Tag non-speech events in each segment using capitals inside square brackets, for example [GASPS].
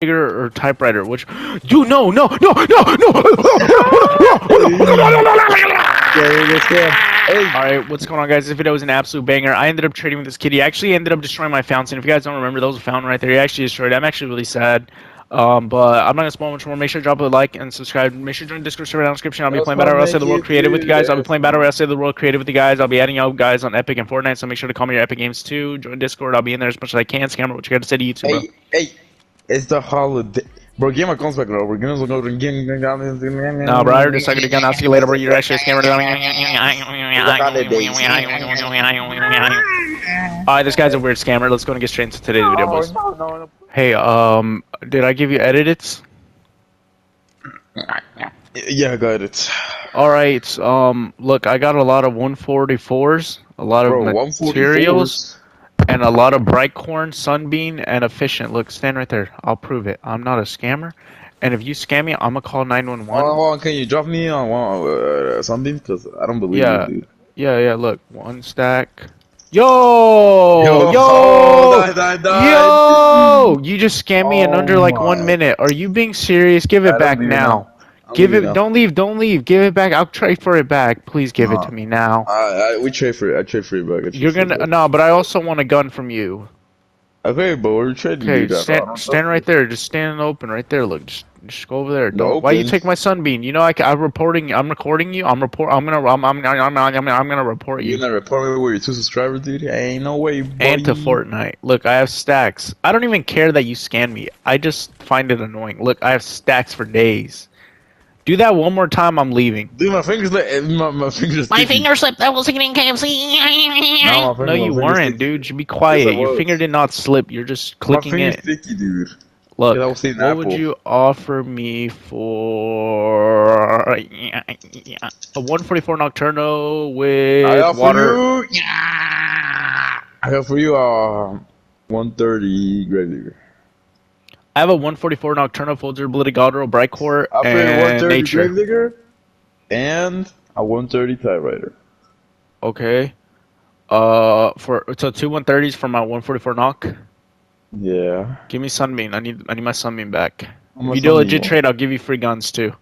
digger or typewriter? Which? Dude, no, no, no, no, [LAUGHS] no. All right, what's going on, guys? This video was an absolute banger. I ended up trading with this kid. He actually ended up destroying my fountain. If you guys don't remember, was a fountain right there. He actually destroyed it. I'm actually really sad. Um, but I'm not gonna spoil much more. Make sure to drop a like and subscribe. Make sure to join the Discord server down in the description. I'll be That's playing Battle Royale Save the World you Creative with you guys. I'll be playing Battle Royale Save the World Creative with you guys. I'll be adding y'all guys on Epic and Fortnite, so make sure to call me your Epic Games too. Join Discord. I'll be in there as much as I can. Scammer, what you got to say to YouTube, bro? Hey, hey, it's the holiday. Bro, get my comes back, bro. We're gonna go to again. No, bro, I heard just it again. I'll see you later, bro. You're actually a scammer. [LAUGHS] Alright, this guy's a weird scammer. Let's go and get straight into today's video, boys. Hey, um, did I give you edits? Yeah, I got it. Alright, um, look, I got a lot of 144s, a lot of Bro, materials, and a lot of bright core, sunbeam, and efficient. Look, stand right there. I'll prove it. I'm not a scammer. And if you scam me, I'm gonna call 911. Hold on, can you drop me on one, uh, something? Because I don't believe Yeah. you, dude. Yeah, yeah, look. One stack. Yo! Yo! Oh, die, die, die. Yo! You just scammed me in Oh under like my. one minute. Are you being serious? Give it don't back now. know. Give it. Don't leave. Don't leave. Give it back. I'll trade for it back. Please give it to uh, me now. I, I, we trade for it. I trade for it back. You're gonna no, but I also want a gun from you. Okay, but we're trading. Okay. Stand stand right there. Just stand in the open right there. Look, just, just go over there. No Don't. Why you take my sunbeam? You know I, am reporting. I'm recording you. I'm report. I'm gonna. I'm. I'm. I'm. I'm, I'm, I'm gonna report You you. gonna report me with your two subscribers, dude? Ain't no way. Boy. And to Fortnite. Look, I have stacks. I don't even care that you scan me. I just find it annoying. Look, I have stacks for days. Do that one more time. I'm leaving. Dude, my fingers, like, my, my fingers. My sticky. finger slipped. I was eating KFC. No, finger- No, you weren't, sticky. dude. You be quiet. Yes, Your finger did not slip. You're just My clicking finger's it. sticky, dude. Look, Yeah, I was eating what would you offer me for a 144 Nocturno with I offer water? you. I offer you uh, 130 Gravedigger. I have a 144 Nocturno full durability Goddard Bright Core I offer and 130 Nature. Gravedigger and a 130 Typewriter. Okay. Uh, for so two 130s for my 144 knock. Yeah. Give me Sunbeam. I need I need my Sunbeam back. If you do a legit trade, I'll give you free guns too.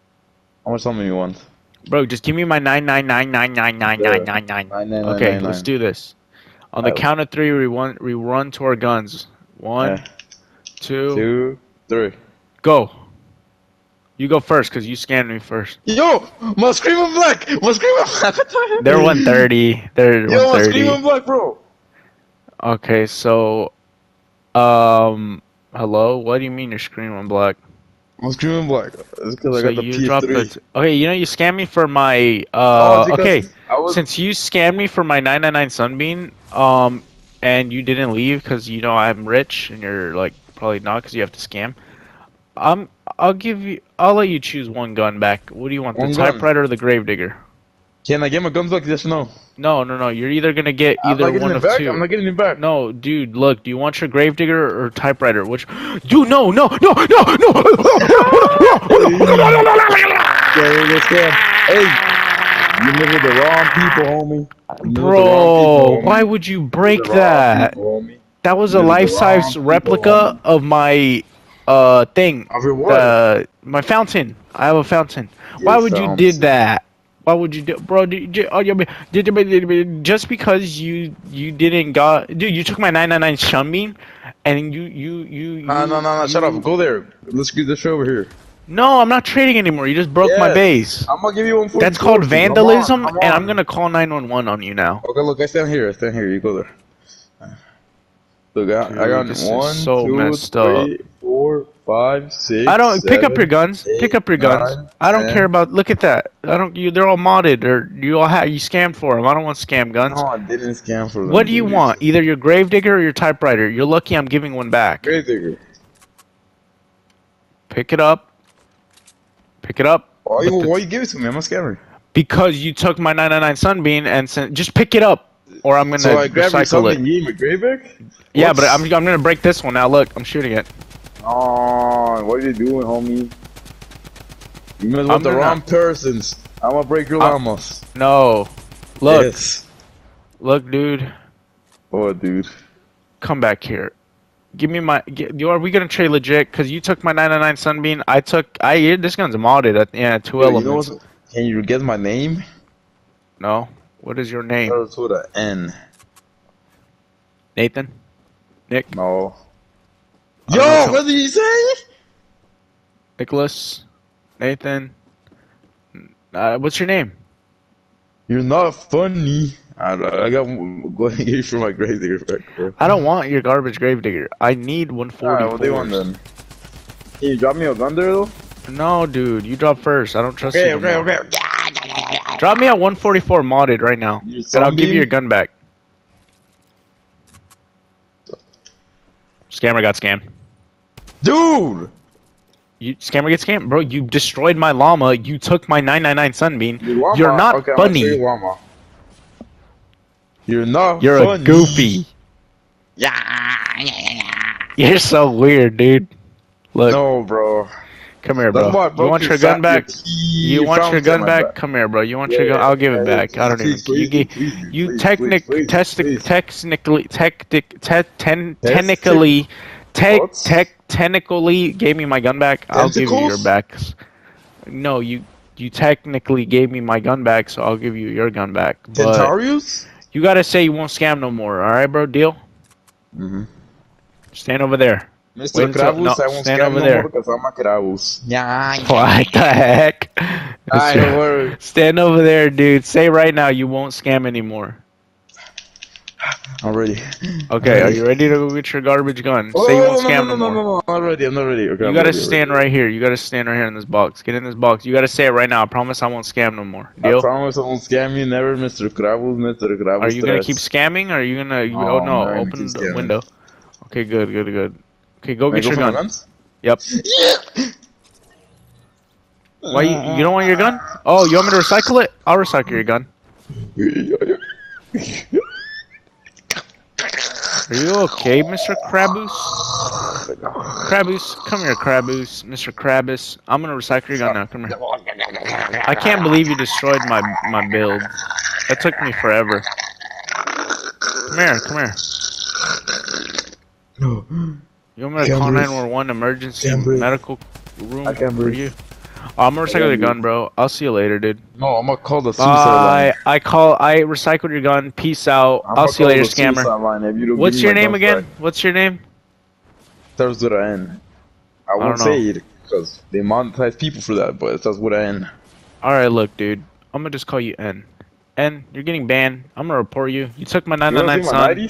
How much money you want? Bro, just give me my nine nine nine nine nine nine nine nine nine. Okay, nine, let's nine. do this. On the Uh, count of three, we run we run to our guns. One, Yeah. two, Two, three. go. You go first, cause you scanned me first. Yo, my screaming black, my screaming [LAUGHS] black. They're 130. They're Yo, my 130. screaming black, bro. Okay, so, um, hello. What do you mean you're screaming black? My screaming black. It's because I so got the you dropped PS3. the. Okay, you know you scammed me for my. Oh, Uh, because okay. Was Since you scammed me for my 999 Sunbeam, um, and you didn't leave because you know I'm rich and you're like probably not because you have to scam. Um, I'll give you. I'll let you choose one gun back. What do you want, One the gun. typewriter or the gravedigger? Can I get my guns back? Yes or no? No, no, no. You're either gonna get either one of back. two. I'm not getting it back. No, dude, look. Do you want your gravedigger or typewriter? Which? [GASPS] Dude, no, no, no, no, no. [LAUGHS] Yeah, let's go. Hey, you live with the wrong people, homie. You live with the wrong Bro, people, homie. why would you break live with the wrong that? people. That was a life-size replica homie. of my uh thing. Of your what? Uh, my fountain. I have a fountain. Why Your would you fountain. did that? Why would you do, bro? Did, oh, yeah, did, did, did- just because you you didn't got, dude, you took my 999 Sunbeam, and you you you. Nah, you- no, no, no. Shut up. Go there. Let's get this over here. No, I'm not trading anymore. You just broke my Yes. base. I'm gonna give you one. That's called trophy. Come on, vandalism, come and. I'm gonna call 911 on you now. Okay, look, I stand here. I stand here. You go there. Look, I, I got this is one, so two, messed three, four, five, six. I don't pick up your guns. eight, pick up your guns. nine, I don't 10. care about. Look at that. I don't. You. They're all modded, or you all have. You scammed for them. I don't want scam guns. No, I didn't scam for them. what do you dude. want? Either your gravedigger or your typewriter. You're lucky I'm giving one back. Grave digger. Pick it up. Pick it up. Why But you, the- why you give it to me? I'm a scammer. Because you took my 999 Sunbeam and sent. Just pick it up, or I'm gonna So I grabbed recycle something. it. You gave me grave? Yeah, but I'm. I'm gonna break this one now. Look, I'm shooting it. Oh, what are you doing, homie? You mess with I'm the wrong persons. I'm gonna break your I'm- llamas. No. Look. Yes. Look, dude. Oh, dude. Come back here. Give me my. Get, you are we gonna trade legit? Cause you took my 999 Sunbeam. I took. I this gun's modded. At, yeah, two Yo, you know elements. Can you get my name? no. What is your name? Starts with an N. Nathan. Nick. No. I don't know, Yo, so- what did you say? Nicholas. Nathan. Uh, what's your name? You're not funny. I, I got go ahead and get for my grave digger back, bro. I don't want your garbage gravedigger. I need Alright, 140. what do you want then? Can you drop me a gun there though? No, dude, you drop first. I don't trust Okay, you. okay, no more. okay. Drop me at 144 modded right now, and I'll give you your gun back. Scammer got scammed. Dude! You scammer get scammed, bro. You destroyed my llama. You took my 999 sunbeam. Llama. You're not okay, I'm gonna show you. You're not You're funny. a goofy. Yeah. You're so weird, dude. Look, No, bro. Come here, bro. why I You want your gun back? You want your gun back? Come here, bro. You want your gun? I'll give it back. I don't even. You please, gave. please, You please, technic, please, testi- please. technically, tectic, te- ten, technically, tech, tech, technically gave me my gun back. I'll give you your back. No, you, you technically gave me my gun back, so I'll give you your gun back. But Tentarius? you gotta say you won't scam no more. All right, bro? Deal? Mm-hmm. Stand over there. Wait Mr. until- Kravus, no, I won't stand scam over no there. more because I'm a Kravus. Yeah. What the heck? [LAUGHS] I don't worry. Stand over there, dude. Say right now you won't scam anymore. I'm ready. Okay, are you ready to go get your garbage gun? Oh, Say you won't no, scam no, no, no, no, more. no, no, I'm not ready. I'm not ready. Okay, You I'm gotta ready, stand ready. right here. You gotta stand right here in this box. Get in this box. You gotta say it right now. I promise I won't scam no more. I Deal? promise I won't scam you. Never, Mr. Kravus, Mr. Kravus. Are you gonna keep scamming? Or are you gonna? You, Oh, oh no! I'm Open the scamming. window. Okay, good, good, good. Okay, go Can I get your go for my gun. guns? Yep. [GASPS] Why you, you don't want your gun? Oh, you want me to recycle it? I'll recycle your gun. [LAUGHS] Are you okay, Mr. Krabus? Krabus, come here, Krabus. Mr. Krabus. I'm gonna recycle your gun now. Come here. I can't believe you destroyed my my build. That took me forever. Come here, come here. [GASPS] [GASPS] You want me to Can't call breathe. 911 emergency medical room I can't for breathe. you? Oh, I'm gonna recycle your gun, bro. I'll see you later, dude. No, I'm gonna call the suicide Bye. line. I call. I recycled your gun. Peace out. I'm I'll gonna see you later, the scammer. line if you don't What's your name again? back. What's your name? Starts with an N. I won't don't say it because they monetize people for that, but it starts with an N. All right, look, dude. I'm gonna just call you N. N, you're getting banned. I'm gonna report you. You took my You wanna 999 see my son.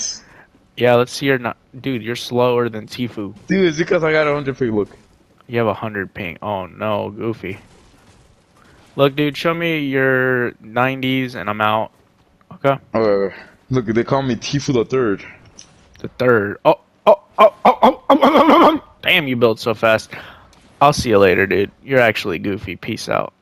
90s? Yeah, let's see your. Not, dude, you're slower than Tfue. Dude, it's because I got a 100 free look. You have a hundred ping. Oh no, goofy. Look, dude, show me your 90s, and I'm out. Okay. Uh, look, they call me Tfue the Third. The third. Oh, oh, oh, oh, oh, oh, oh, oh, oh, oh. Damn, you build so fast. I'll see you later, dude. You're actually goofy. Peace out.